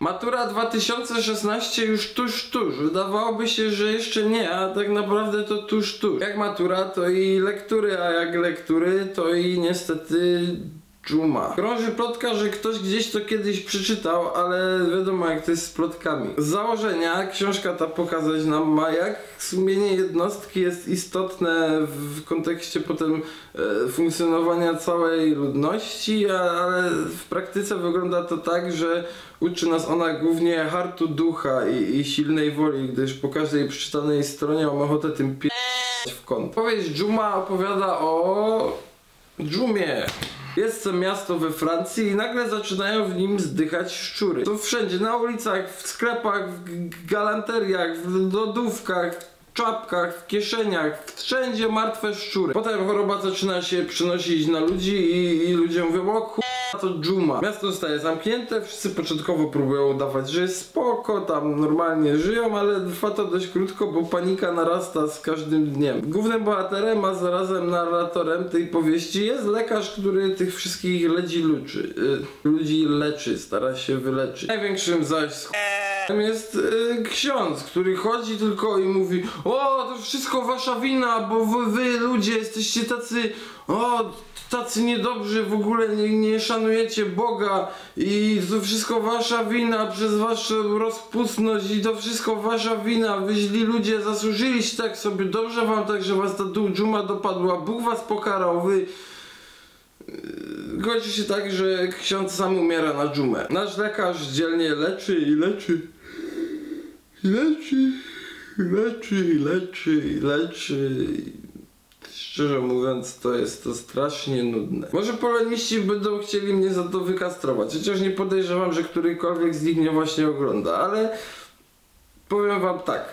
Matura 2016 już tuż, tuż. Wydawałoby się, że jeszcze nie, a tak naprawdę to tuż, tuż. Jak matura, to i lektury, a jak lektury, to i niestety dżuma. Krąży plotka, że ktoś gdzieś to kiedyś przeczytał, ale wiadomo jak to jest z plotkami. Z założenia książka ta pokazać nam ma, jak sumienie jednostki jest istotne w kontekście potem e, funkcjonowania całej ludności, a, ale w praktyce wygląda to tak, że uczy nas ona głównie hartu ducha i, i silnej woli, gdyż po każdej przeczytanej stronie mam ochotę tym pie... w kąt. Powieść Dżuma opowiada o dżumie. Jest to miasto we Francji i nagle zaczynają w nim zdychać szczury. To wszędzie, na ulicach, w sklepach, w galanteriach, w lodówkach, czapkach, w kieszeniach, wszędzie martwe szczury. Potem choroba zaczyna się przenosić na ludzi i ludzie mówią, o to dżuma. Miasto zostaje zamknięte, wszyscy początkowo próbują udawać, że jest spoko, tam normalnie żyją, ale trwa to dość krótko, bo panika narasta z każdym dniem. Głównym bohaterem, a zarazem narratorem tej powieści jest lekarz, który tych wszystkich ludzi luczy, y, ludzi leczy, stara się wyleczyć. Największym zaś sch... jest y, ksiądz, który chodzi tylko i mówi O, to wszystko wasza wina, bo wy, wy ludzie jesteście tacy o, tacy niedobrzy, w ogóle nie, nie szanujecie Boga i to wszystko wasza wina przez waszą rozpustność i to wszystko wasza wina, wy źli ludzie zasłużyliście tak sobie, dobrze wam tak, że was ta dżuma dopadła, Bóg was pokarał, wy... Kończy się tak, że ksiądz sam umiera na dżumę. Nasz lekarz dzielnie leczy i leczy. I leczy, i leczy, i leczy, i leczy. Szczerze mówiąc, to jest to strasznie nudne. Może poloniści będą chcieli mnie za to wykastrować, chociaż nie podejrzewam, że którykolwiek z nich mnie właśnie ogląda, ale powiem wam tak.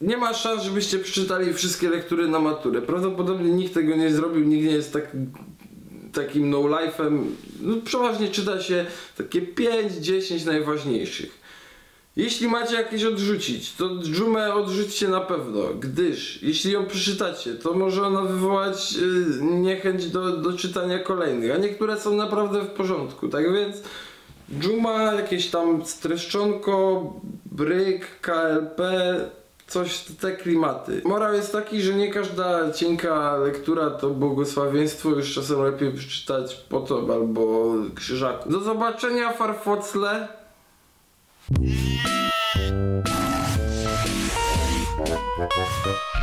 Nie ma szans, żebyście przeczytali wszystkie lektury na maturę. Prawdopodobnie nikt tego nie zrobił, nikt nie jest tak, takim no-life'em. No, przeważnie czyta się takie 5-10 najważniejszych. Jeśli macie jakieś odrzucić, to dżumę odrzućcie na pewno, gdyż jeśli ją przeczytacie, to może ona wywołać y, niechęć do, do czytania kolejnych, a niektóre są naprawdę w porządku, tak więc dżuma, jakieś tam streszczonko, bryk, KLP, coś te klimaty. Morał jest taki, że nie każda cienka lektura to błogosławieństwo, już czasem lepiej przeczytać potop albo krzyżaku. Do zobaczenia farfocle. Thank you.